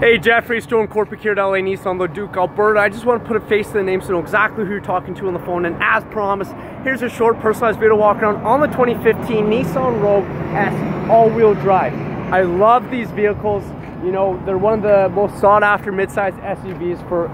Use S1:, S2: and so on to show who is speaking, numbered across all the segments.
S1: Hey Jeffrey, Stone Corporate here at LA Nissan Leduc, Alberta. I just want to put a face to the name so you know exactly who you're talking to on the phone. And as promised, here's a short personalized video walk around on the 2015 Nissan Rogue S all-wheel drive. I love these vehicles. You know, they're one of the most sought after midsize SUVs for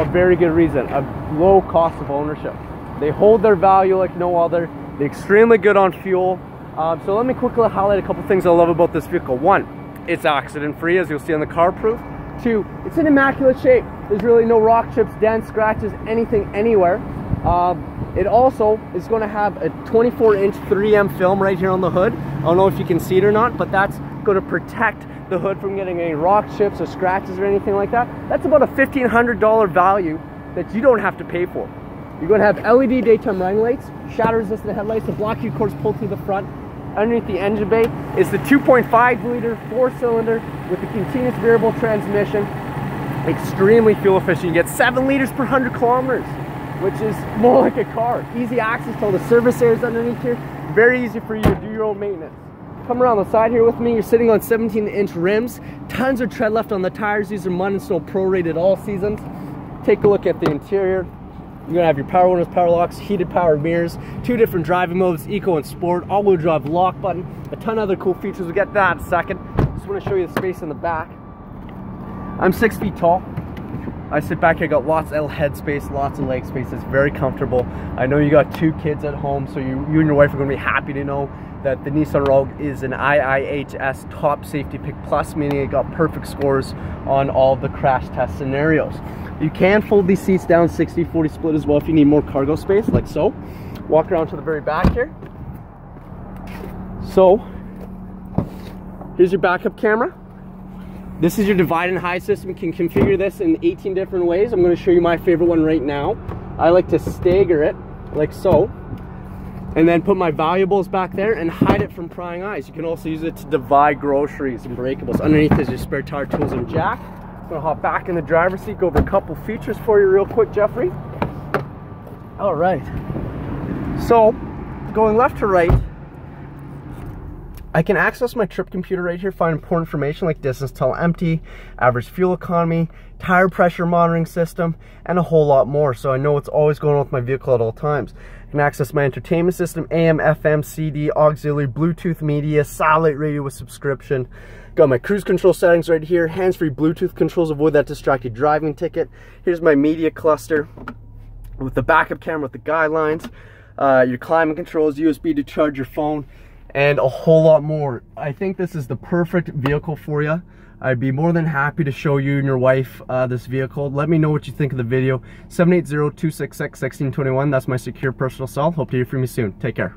S1: a very good reason, a low cost of ownership. They hold their value like no other. They're extremely good on fuel. Um, so let me quickly highlight a couple things I love about this vehicle. One, it's accident free as you'll see on the CarProof. Two, it's in immaculate shape. There's really no rock chips, dents, scratches, anything anywhere. Uh, it also is going to have a 24 inch 3M film right here on the hood. I don't know if you can see it or not, but that's going to protect the hood from getting any rock chips or scratches or anything like that. That's about a $1,500 value that you don't have to pay for. You're going to have LED daytime running lights, shatter resistant headlights, the block U cords pulled through the front, underneath the engine bay is the 2.5 liter four cylinder with the continuous variable transmission. Extremely fuel efficient. You get seven liters per 100 kilometers, which is more like a car. Easy access to all the service areas underneath here. Very easy for you to do your own maintenance. Come around the side here with me. You're sitting on 17 inch rims. Tons of tread left on the tires. These are mud and snow prorated all seasons. Take a look at the interior. You're gonna have your power windows, power locks, heated power mirrors, two different driving modes, eco and sport, all-wheel drive lock button, a ton of other cool features. We'll get that in a second. Just wanna show you the space in the back. I'm six feet tall. I sit back here, got lots of head space, lots of leg space. It's very comfortable. I know you got two kids at home, so you, you and your wife are gonna be happy to know that the Nissan Rogue is an IIHS top safety pick plus, meaning it got perfect scores on all the crash test scenarios. You can fold these seats down 60-40 split as well if you need more cargo space, like so. Walk around to the very back here. So, here's your backup camera. This is your divide and hide system. You can configure this in 18 different ways. I'm gonna show you my favorite one right now. I like to stagger it, like so, and then put my valuables back there and hide it from prying eyes. You can also use it to divide groceries and breakables. Underneath is your spare tire tools and jack. I'm gonna hop back in the driver's seat, go over a couple features for you real quick, Jeffrey. All right. So, going left to right, I can access my trip computer right here, find important information like distance till empty, average fuel economy, tire pressure monitoring system, and a whole lot more. So I know what's always going on with my vehicle at all times. I can access my entertainment system, AM, FM, CD, auxiliary, Bluetooth media, satellite radio with subscription, Got my cruise control settings right here, hands-free Bluetooth controls, avoid that distracted driving ticket. Here's my media cluster with the backup camera with the guidelines, uh, your climate controls, USB to charge your phone, and a whole lot more. I think this is the perfect vehicle for you. I'd be more than happy to show you and your wife uh, this vehicle. Let me know what you think of the video. 780-266-1621, that's my secure personal cell. Hope to hear from you soon. Take care.